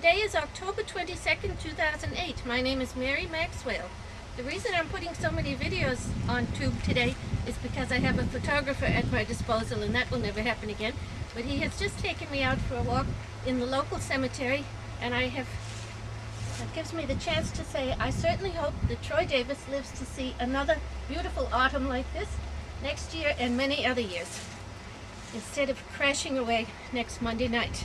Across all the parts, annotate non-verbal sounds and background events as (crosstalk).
Today is October 22nd, 2008. My name is Mary Maxwell. The reason I'm putting so many videos on tube today is because I have a photographer at my disposal and that will never happen again. But he has just taken me out for a walk in the local cemetery and I have that gives me the chance to say I certainly hope that Troy Davis lives to see another beautiful autumn like this next year and many other years instead of crashing away next Monday night.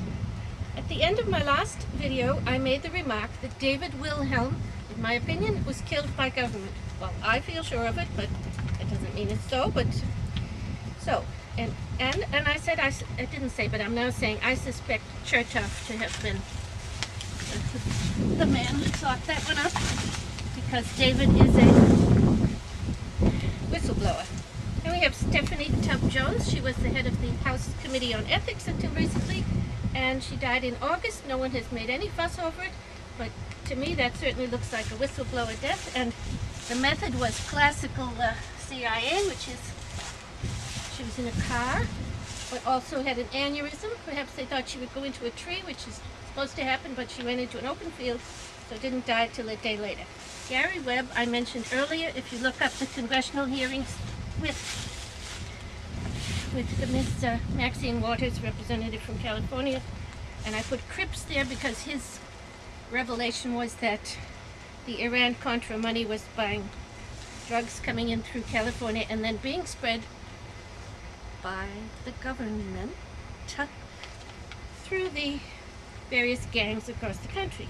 At the end of my last video, I made the remark that David Wilhelm, in my opinion, was killed by government. Well, I feel sure of it, but it doesn't mean it's so, but so, and and and I said I, I didn't say, but I'm now saying I suspect Chertoff to have been the man who thought that one up because David is a whistleblower. And we have Stephanie Tubbs Jones. She was the head of the House Committee on Ethics until recently and she died in August. No one has made any fuss over it, but to me that certainly looks like a whistleblower death, and the method was classical uh, CIA, which is she was in a car, but also had an aneurysm. Perhaps they thought she would go into a tree, which is supposed to happen, but she went into an open field, so didn't die till a day later. Gary Webb, I mentioned earlier, if you look up the congressional hearings with with uh, Maxine Waters, representative from California, and I put Cripps there because his revelation was that the Iran-Contra money was buying drugs coming in through California and then being spread by the government through the various gangs across the country.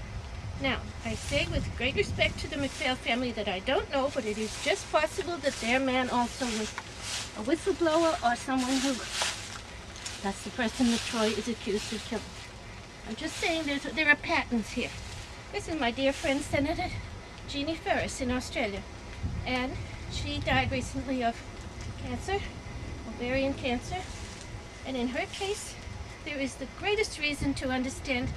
Now, I say with great respect to the MacPhail family that I don't know, but it is just possible that their man also was a whistleblower or someone who, that's the person that Troy is accused of killing. I'm just saying there are patterns here. This is my dear friend Senator Jeannie Ferris in Australia. And she died recently of cancer, ovarian cancer. And in her case, there is the greatest reason to understand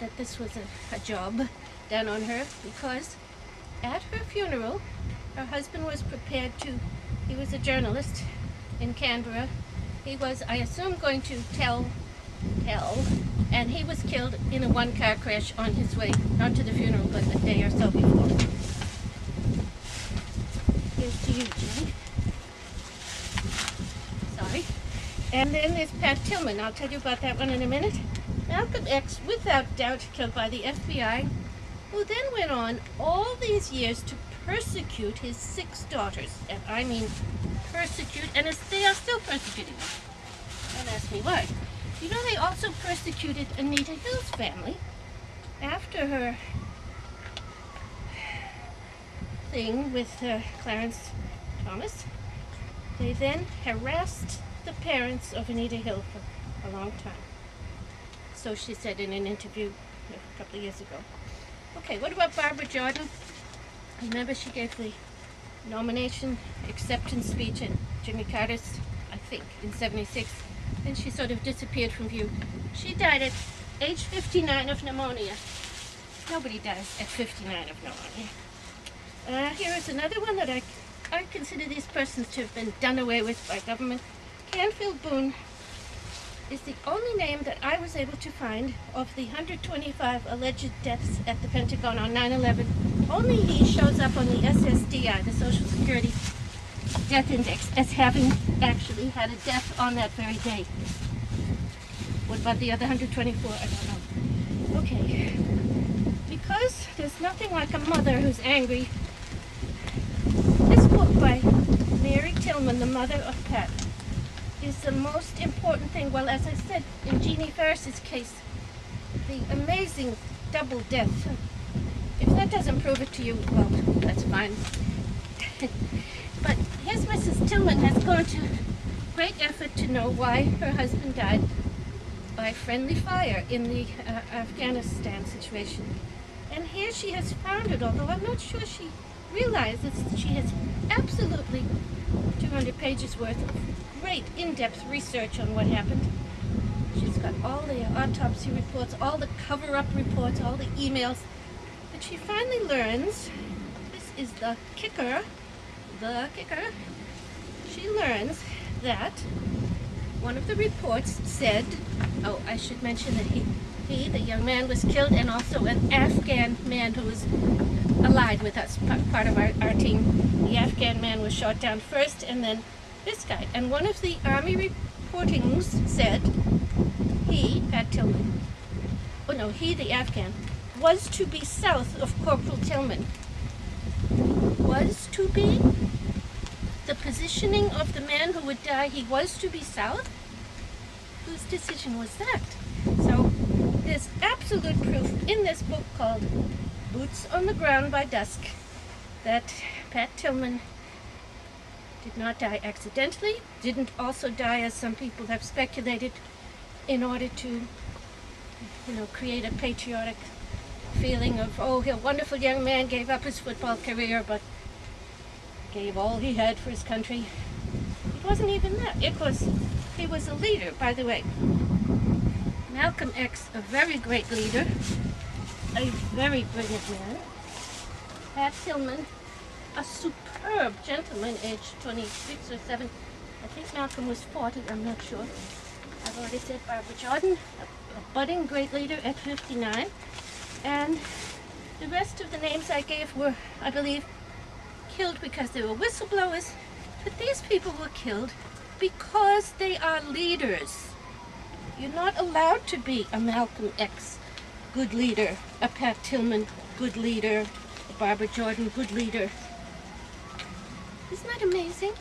that this was a, a job done on her because at her funeral, her husband was prepared to he was a journalist in Canberra. He was, I assume, going to tell tell, and he was killed in a one-car crash on his way, not to the funeral, but a day or so before. Here's to you, Jenny. Sorry. And then there's Pat Tillman. I'll tell you about that one in a minute. Malcolm X, without doubt, killed by the FBI, who then went on all these years to persecute his six daughters. And I mean persecute, and they are still persecuting them. Don't ask me why. You know, they also persecuted Anita Hill's family after her thing with uh, Clarence Thomas. They then harassed the parents of Anita Hill for a long time. So she said in an interview a couple of years ago. Okay, what about Barbara Jordan? Remember she gave the nomination acceptance speech at Jimmy Carter's, I think, in 76. Then she sort of disappeared from view. She died at age 59 of pneumonia. Nobody dies at 59 of pneumonia. Uh, here is another one that I, I consider these persons to have been done away with by government. Canfield Boone is the only name that I was able to find of the 125 alleged deaths at the Pentagon on 9-11. Only he shows up on the SSDI, the Social Security Death Index, as having actually had a death on that very day. What about the other 124? I don't know. Okay. Because there's nothing like a mother who's angry, this book by Mary Tillman, the mother of Pat, is the most important thing. Well, as I said, in Jeannie Ferris's case, the amazing double death. If that doesn't prove it to you, well, that's fine. (laughs) but here's Mrs. Tillman has gone to great effort to know why her husband died by friendly fire in the uh, Afghanistan situation. And here she has found it, although I'm not sure she realizes that she has absolutely 200 pages worth of great in-depth research on what happened. She's got all the autopsy reports, all the cover-up reports, all the emails. But she finally learns, this is the kicker, the kicker, she learns that one of the reports said, oh, I should mention that he, He, the young man, was killed, and also an Afghan man who was allied with us, part of our, our team. The Afghan man was shot down first, and then this guy. And one of the army reportings said he, Pat Tillman, oh no, he, the Afghan, was to be south of Corporal Tillman. Was to be? The positioning of the man who would die, he was to be south? Whose decision was that? So, there's absolute proof in this book called Boots on the Ground by Dusk that Pat Tillman did not die accidentally, didn't also die, as some people have speculated, in order to, you know, create a patriotic feeling of, oh, a wonderful young man gave up his football career, but gave all he had for his country. It wasn't even that. It was, he was a leader, by the way. Malcolm X, a very great leader, a very brilliant man. Pat Tillman, a superb gentleman, aged 26 or 7. I think Malcolm was 40, I'm not sure. I've already said Barbara Jordan, a, a budding great leader at 59. And the rest of the names I gave were, I believe, killed because they were whistleblowers. But these people were killed because they are leaders. You're not allowed to be a Malcolm X good leader, a Pat Tillman good leader, a Barbara Jordan good leader. Isn't that amazing?